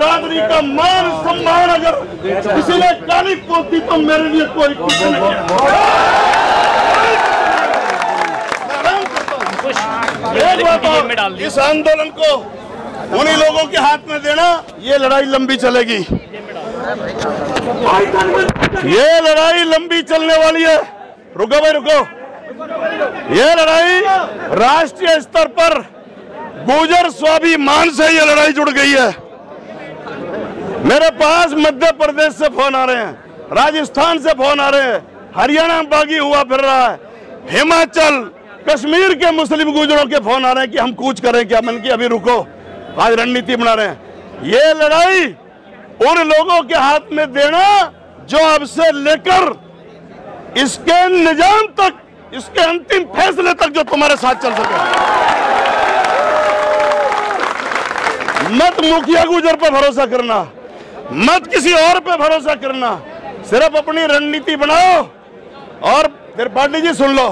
बरादरी का मान, सम्मान अगर किसी ने काली पोती तो मेरे लिए कोई कुछ नहीं इस आंदोलन को उन्हीं लोगों के हाथ में देना, ये लड़ाई लंबी चलेगी। ये लड़ाई लंबी चलने वाली है। रुको भाई, रुको। ये लड़ाई राष्ट्रीय स्तर पर गुजर स्वाभिमान से ये लड़ाई जुड़ गई है। मेरे पास मध्य प्रदेश से फ़ोन आ रहे हैं, राजस्थान से फ़ोन आ रहे हैं, हरियाणा बागी हुआ फिर रहा है। हिमाचल, कश्मीर के मुस्लिम गुजरों के फ़ोन आ रहे हैं कि हम कूच करें क्या? मन की अभी रुको, आज रणनीति बना रहे हैं। ये लड़ाई उन लोगों के हाथ में देना जो अब से लेकर इसके निज़ाम तक, इसके अंतिम फैसले तक जो तुम्हारे साथ चल सके। मत मुखिया गुजर पर भरोसा करना। मत किसी और पे भरोसा करना। सिर्फ़ अपनी रणनीति बनाओ और फिर पाटिल जी सुन लो।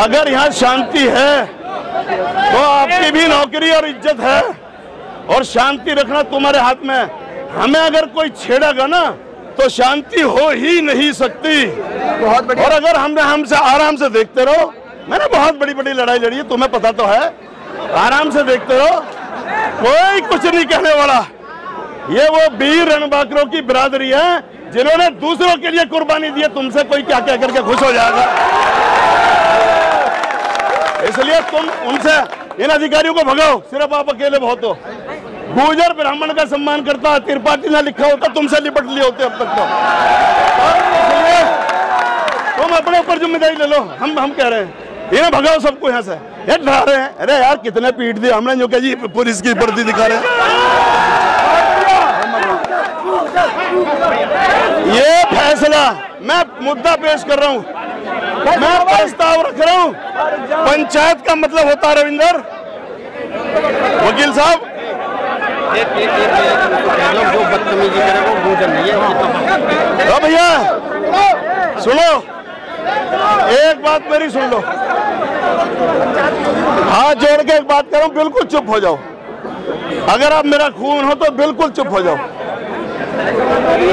अगर यहाँ शांति है तो आपकी भी नौकरी और इज़्ज़त है। और शांति रखना तुम्हारे हाथ में। हमें अगर कोई छेड़ेगा ना तो शांति हो ही नहीं सकती। बहुत और अगर हमने हमसे आराम से देखते रहो मैंने बहुत बड़ी बड़ी लड़ाई लड़ी है तुम्हें पता तो है। आराम से देखते रहो कोई कुछ नहीं कहने वाला। ये वो वीर रणबाकरों की बिरादरी है, जिन्होंने दूसरों के लिए कुर्बानी दी है, तुमसे कोई क्या कह करके खुश हो जाएगा? इसलिए तुम उनसे इन अधिकारियों को भगाओ, सिर्फ़ आप अकेले बहुत हो। गुजर ब्राह्मण का सम्मान करता त्रिपाठी ना लिखा होता, तुमसे लिपट लिए होते अब तक तो। तुम अपने ऊपर ज़िम्मेदारी ले लो, हम हम कह रहे हैं। इन्हें भगाओ सबको यहाँ से ये डरा रहे हैं। अरे यार, कितने पीट दिए हमने, जो कह जी पुलिस की वर्दी दिखा रहे हैं ये फैसला मैं मुद्दा पेश कर रहा हूँ। मैं प्रस्ताव रख रहा हूँ। पंचायत का मतलब होता है, रविंदर। वकील साहब। हाँ भैया, सुनो। एक बात मेरी सुन लो। हाथ जोड़ के एक बात करूँ, बिल्कुल चुप हो जाओ। अगर आप मेरा खून हो तो बिल्कुल चुप हो जाओ।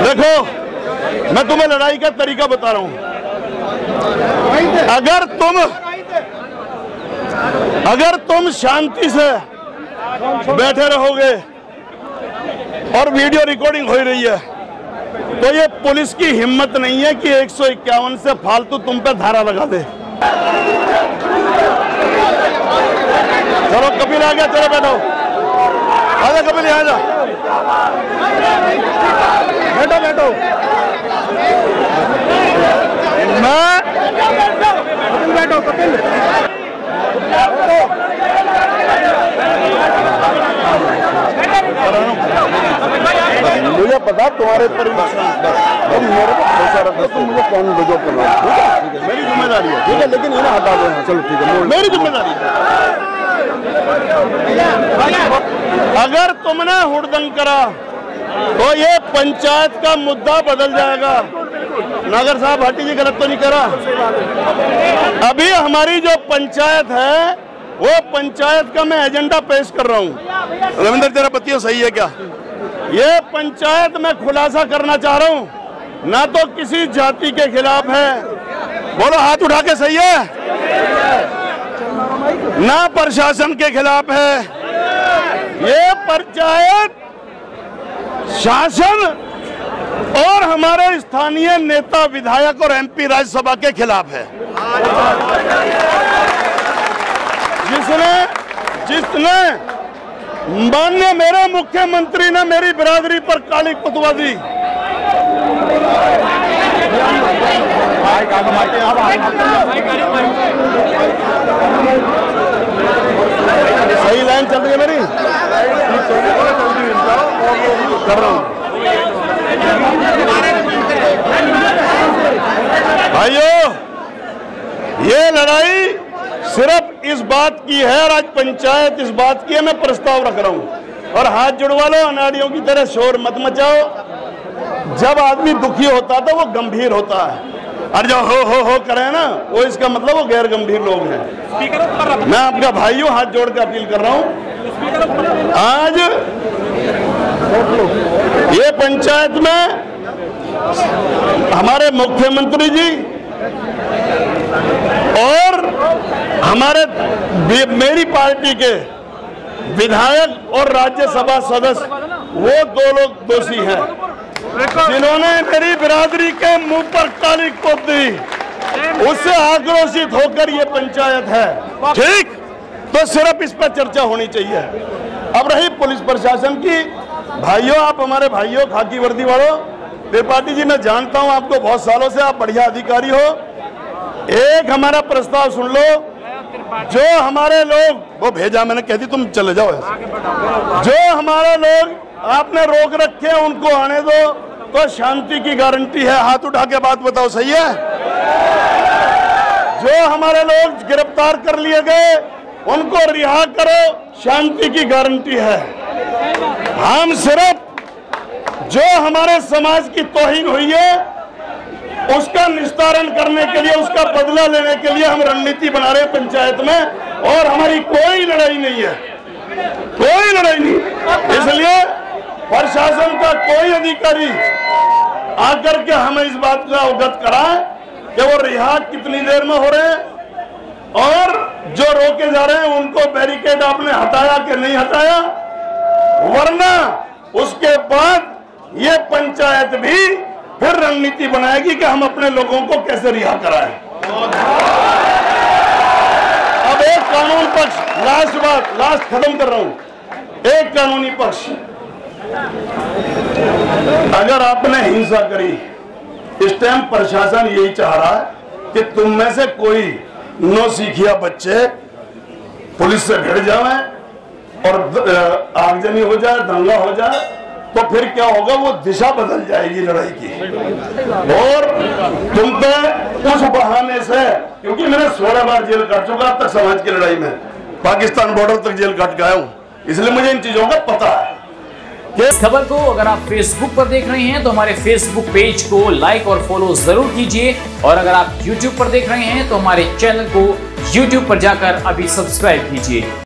देखो मैं तुम्हें लड़ाई का तरीका बता रहा हूँ। अगर तुम अगर तुम शांति से बैठे रहोगे और वीडियो रिकॉर्डिंग हो रही है तो ये पुलिस की हिम्मत नहीं है कि एक सौ इक्यावन से फालतू तुम पे धारा लगा दे। चलो, कपिल आ गया, चलो बैठो। आ आजा कपिल, यहाँ जा। बैठो बैठो। मुझे पता तुम्हारे पर मेरे को भरोसा रखो तुम मुझे कौन बुजो कर रहे हो ठीक है मेरी ज़िम्मेदारी है ठीक है लेकिन इन्हें हटा दो चलो ठीक है मेरी ज़िम्मेदारी है अगर तुमने हुड़दंग करा तो ये पंचायत का मुद्दा बदल जाएगा। नागर साहब भाटी जी गलत तो नहीं करा। अभी हमारी जो पंचायत है वो पंचायत का मैं एजेंडा पेश कर रहा हूँ। रविंद्र तेरा पतियों सही है क्या? ये पंचायत मैं खुलासा करना चाह रहा हूँ। ना तो किसी जाति के खिलाफ है। बोलो हाथ उठा के सही है? ना प्रशासन के खिलाफ है। ये पंचायत शासन और हमारे स्थानीय नेता विधायक और एमपी राज्यसभा के खिलाफ है। जिसने जिसने मान्य मेरे मुख्यमंत्री ने मेरी बिरादरी पर काली पुतवा दी। सही लाइन चल रही है मेरी? भाइयों ये लड़ाई सिर्फ़ इस बात की है और आज पंचायत इस बात की है मैं प्रस्ताव रख रहा हूँ। और हाथ जुड़वा लो अनाड़ियों की तरह शोर मत मचाओ। जब आदमी दुखी होता है तो वो गंभीर होता है। और जो हो हो हो करे ना वो इसका मतलब वो गैर गंभीर लोग हैं। मैं आपका भाइयों हाथ जोड़ के अपील कर रहा हूँ। आज ये पंचायत में हमारे मुख्यमंत्री जी और हमारे मेरी पार्टी के विधायक और राज्यसभा सदस्य, वो दो लोग दोषी हैं, जिन्होंने मेरी बिरादरी के मुँह पर काली पोत दी। उससे आक्रोशित होकर ये पंचायत है। ठीक? तो सिर्फ़ इस पर चर्चा होनी चाहिए। अब रही पुलिस प्रशासन की भाइयों, आप हमारे भाइयों खाकी वर्दी वालों, त्रिपाठी जी, मैं जानता हूँ आपको बहुत सालों से आप बढ़िया अधिकारी हो। एक हमारा प्रस्ताव सुन लो, जो हमारे लोग, वो भेजा, मैंने कहती तुम चले जाओ जो हमारे लोग, आपने रोक रखे हैं, उनको आने दो तो शांति की गारंटी है। हाथ उठा के बात बताओ, सही है? जो हमारे लोग गिरफ़्तार कर लिए गए, उनको रिहा करो, शांति की गारंटी है। हम सिर्फ़ जो हमारे समाज की तोहिन हुई है, उसका निस्तारण करने के लिए, उसका बदला लेने के लिए हम रणनीति बना रहे हैं पंचायत में, और हमारी कोई लड़ाई नहीं है। कोई लड़ाई नहीं। इसलिए प्रशासन का कोई अधिकारी आकर के हमें इस बात का अवगत कराए कि वो रिहा कितनी देर में हो रहे हैं, और जो रोके जा रहे हैं, उनको बैरिकेड आपने हटाया कि नहीं हटाया? वरना उसके बाद ये पंचायत भी फिर रणनीति बनाएगी कि हम अपने लोगों को कैसे रिहा कराएँ। अब एक कानून पक्ष लास्ट बात लास्ट खत्म कर रहा हूँ। एक कानूनी पक्ष। अगर आपने हिंसा करी, इस टाइम प्रशासन यही चाह रहा है कि तुम में से कोई नौ सीखिया बच्चे पुलिस से भिड़ जाए। और आगजनी हो जाए दंगा हो जाए तो फिर क्या होगा, वो दिशा बदल जाएगी लड़ाई की। और तुम पे उस बहाने से, क्योंकि मैंने सोलह बार जेल काट चुका, अब तक समाज की लड़ाई में। पाकिस्तान बॉर्डर तक जेल काट गया हूँ। इसलिए मुझे इन चीज़ों का पता है। इस खबर को अगर आप फेसबुक पर देख रहे हैं तो हमारे फेसबुक पेज को लाइक और फॉलो ज़रूर कीजिए। और अगर आप यूट्यूब पर देख रहे हैं तो हमारे चैनल को यूट्यूब पर जाकर अभी सब्सक्राइब कीजिए।